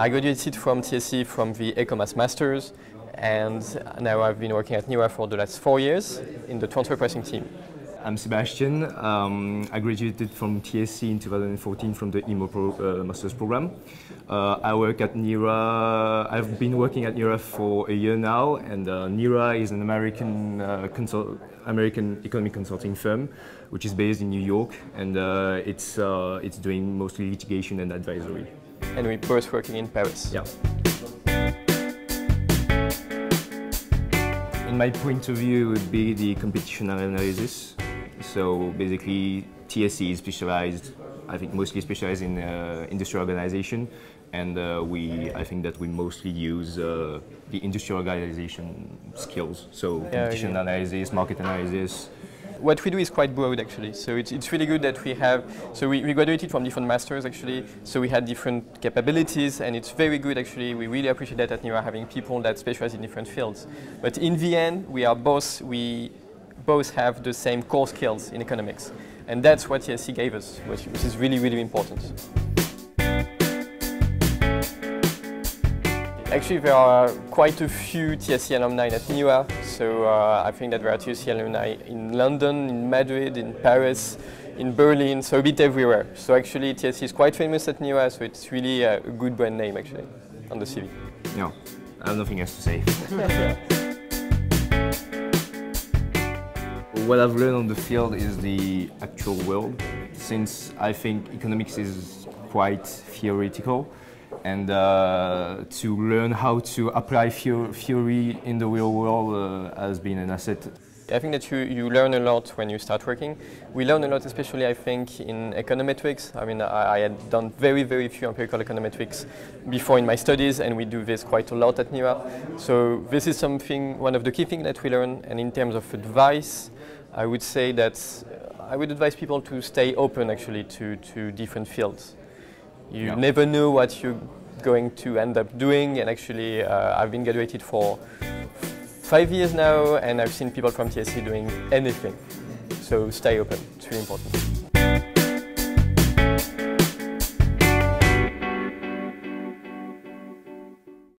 I graduated from TSE from the Ecommerce Masters and now I've been working at NERA for the last four years in the transfer pricing team. I'm Sebastian. Um, I graduated from TSE in 2014 from the IMO Pro, uh, Masters program. Uh, I work at NERA. I've been working at NERA for a year now, and uh, NERA is an American uh, American economic consulting firm, which is based in New York, and uh, it's uh, it's doing mostly litigation and advisory. And we're both working in Paris. Yeah. In my point of view, would be the competition analysis. So basically, TSE is specialized, I think mostly specialized in uh, industry organization, and uh, we, I think that we mostly use uh, the industry organization skills. So competition yeah. analysis, market analysis, what we do is quite broad actually. So it's, it's really good that we have, so we, we, graduated from different masters actually, so we had different capabilities and it's very good actually. We really appreciate that at NERA having people that specialize in different fields. But in the end, we are both, we both have the same core skills in economics. And that's what TSE gave us, which, which is really, really important. Actually, there are quite a few TSE alumni at NERA, so uh, I think that there are TSE alumni in London, in Madrid, in Paris, in Berlin, so a bit everywhere. So actually, TSE is quite famous at NERA, so it's really a good brand name actually on the CV. No, I have nothing else to say. what I've learned on the field is the actual world, since I think economics is quite theoretical and uh, to learn how to apply theory in the real world uh, has been an asset. I think that you, you learn a lot when you start working. We learn a lot, especially I think in econometrics. I mean, I, I, had done very, very few empirical econometrics before in my studies, and we do this quite a lot at NERA. So this is something, one of the key things that we learn. And in terms of advice, I would say that I would advise people to stay open actually to, to different fields. You yeah. never know what you're going to end up doing. And actually, uh, I've been graduated for five years now, and I've seen people from TSE doing anything. So stay open. It's really important.